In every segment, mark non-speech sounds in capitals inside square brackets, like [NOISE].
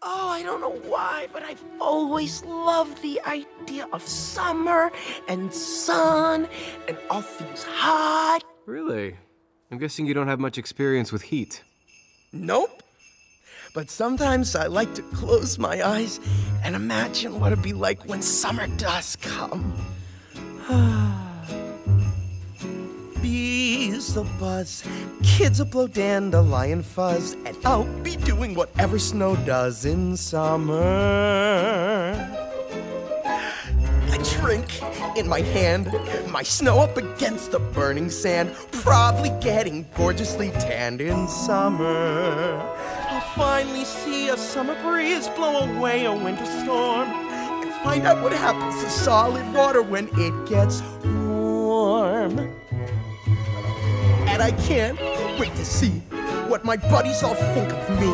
Oh, I don't know why, but I've always loved the idea of summer and sun and all things hot. Really? I'm guessing you don't have much experience with heat. Nope. But sometimes I like to close my eyes and imagine what it'd be like when summer does come. [SIGHS] Ah. Will buzz, kids will blow dandelion fuzz, and I'll be doing whatever snow does in summer. A drink in my hand, my snow up against the burning sand, probably getting gorgeously tanned in summer. I'll finally see a summer breeze blow away a winter storm and find out what happens to solid water when it gets warm. And I can't wait to see what my buddies all think of me.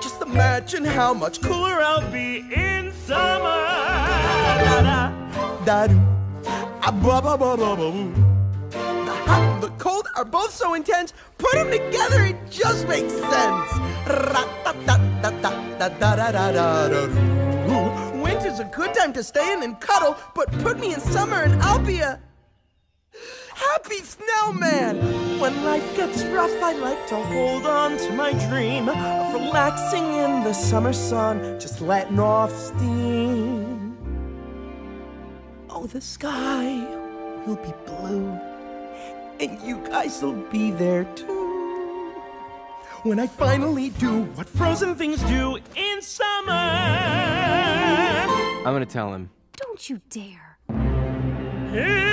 Just imagine how much cooler I'll be in summer. Da da da ba ba ba ba ba. The hot and the cold are both so intense. Put them together, it just makes sense. Ra-ta-ta-ta-ta-da-da-da-da-da-doo. Winter's a good time to stay in and cuddle, but put me in summer and I'll be a happy snowman. When life gets rough, I like to hold on to my dream of relaxing in the summer sun, just letting off steam. Oh, the sky will be blue, and you guys will be there too. When I finally do what frozen things do in summer. I'm gonna tell him. Don't you dare. In summer.